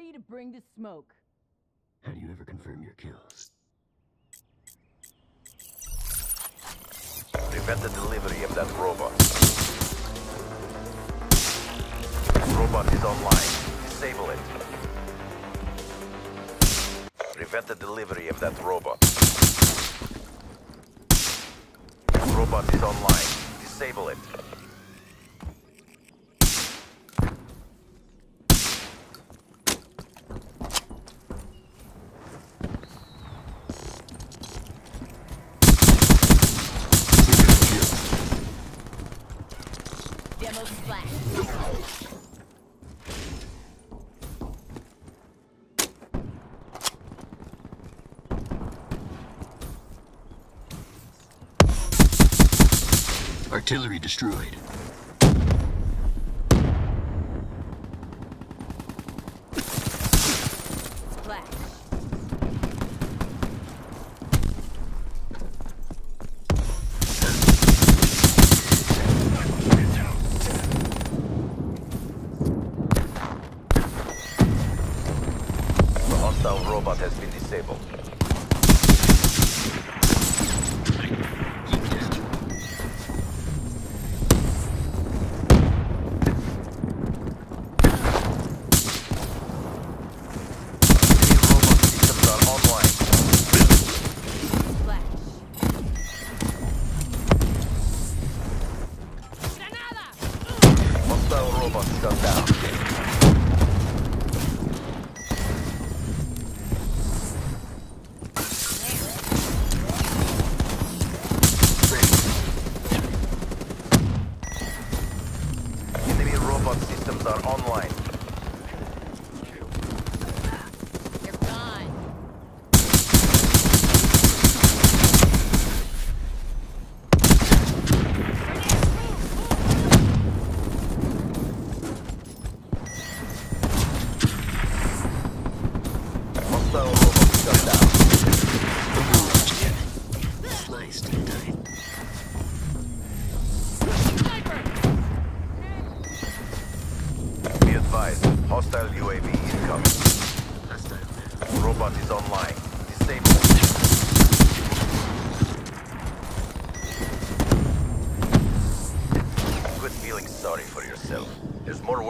ready to bring the smoke. How do you ever confirm your kills? Prevent the delivery of that robot. Robot is online. Disable it. Prevent the delivery of that robot. Robot is online. Disable it. Demo splash. Artillery destroyed.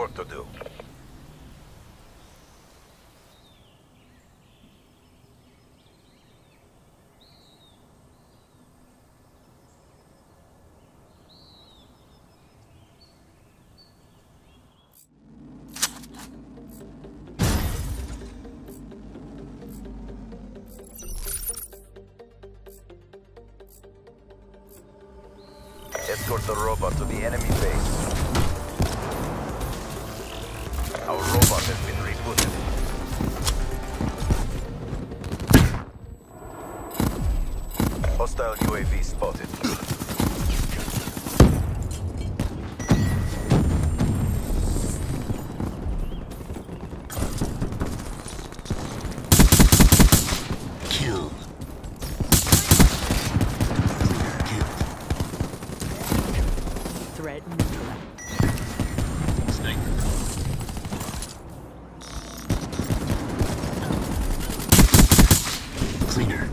Work to do. Escort the robot to the enemy base. Has been rebooted. Hostile UAV spotted.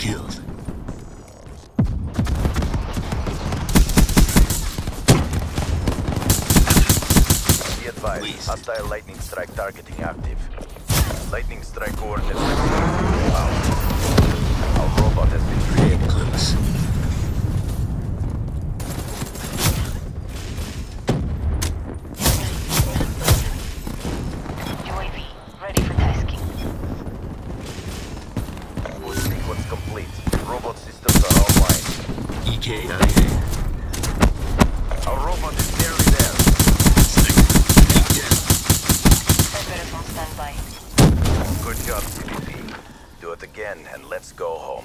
Killed. Be advised, Please. hostile lightning strike targeting active. Lightning strike coordinates. Our robot has been created. close. forth again and let's go home.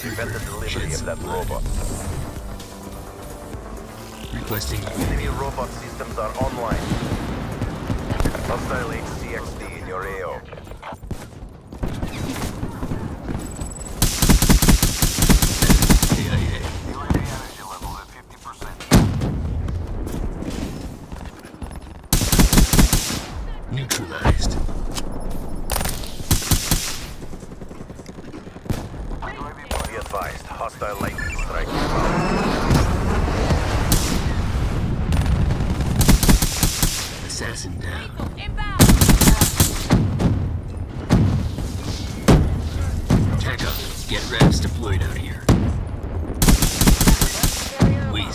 Prevent the delivery of that robot. Requesting. Enemy robot systems are online. Hostile HCXD in your AO. Neutralized. Be advised, hostile light.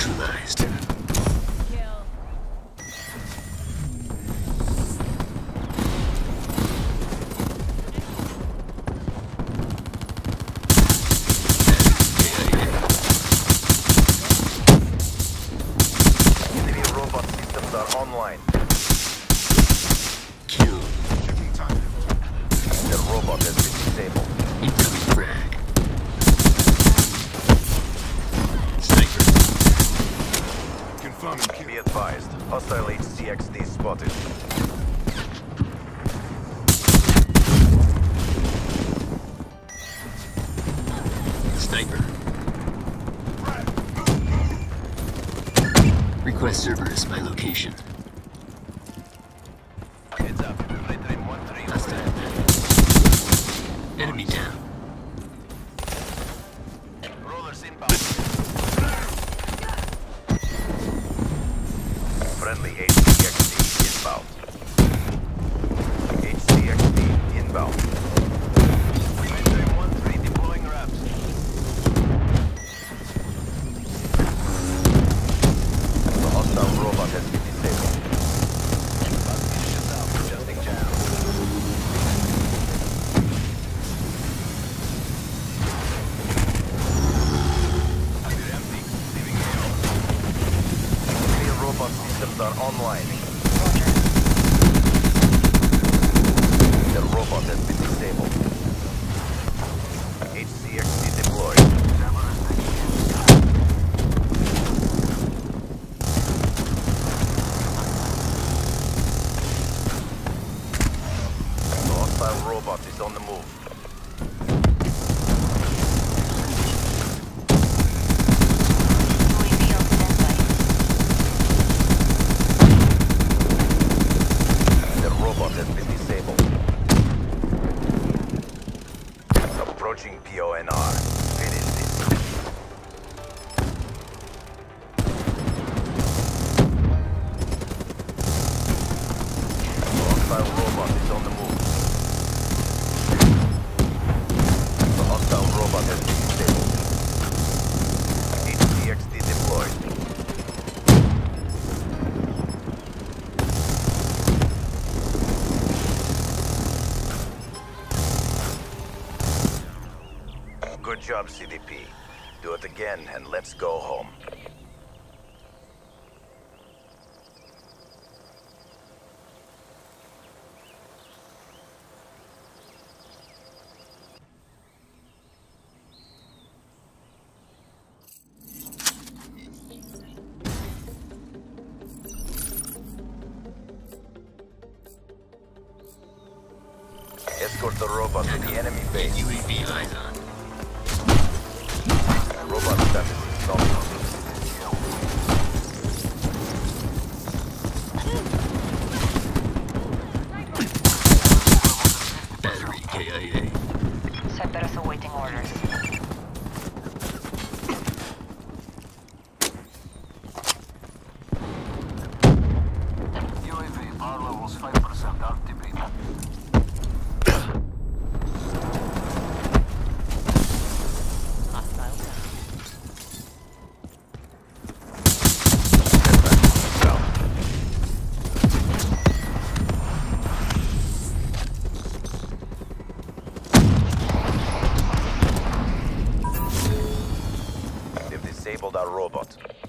neutralized. location. Heads up. Enemy down. CDP. Do it again and let's go home. Escort the robot to the enemy base. UAV eyes status disabled our robot.